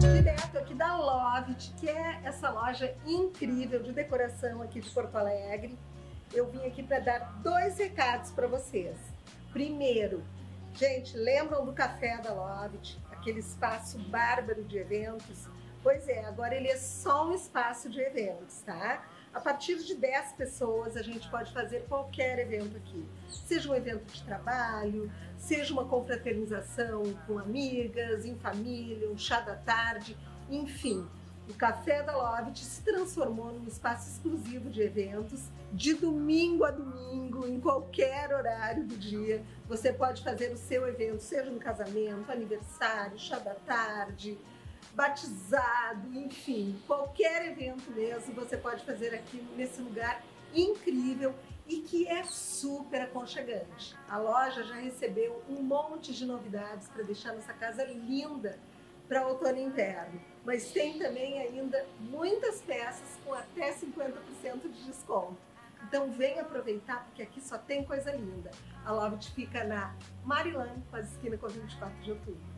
Direto aqui da Lovit, que é essa loja incrível de decoração aqui de Porto Alegre. Eu vim aqui para dar dois recados para vocês. Primeiro, gente, lembram do café da Lovit, aquele espaço bárbaro de eventos? Pois é, agora ele é só um espaço de eventos, tá? A partir de 10 pessoas, a gente pode fazer qualquer evento aqui. Seja um evento de trabalho, seja uma confraternização com amigas, em família, um chá da tarde, enfim. O Café da Lovit se transformou num espaço exclusivo de eventos, de domingo a domingo, em qualquer horário do dia. Você pode fazer o seu evento, seja um casamento, aniversário, chá da tarde, batizado, enfim, qualquer evento mesmo você pode fazer aqui nesse lugar incrível e que é super aconchegante. A loja já recebeu um monte de novidades para deixar nossa casa linda para outono e inverno, mas tem também ainda muitas peças com até 50% de desconto. Então vem aproveitar porque aqui só tem coisa linda. A Loft fica na Marilã, quase esquina com a 24 de outubro.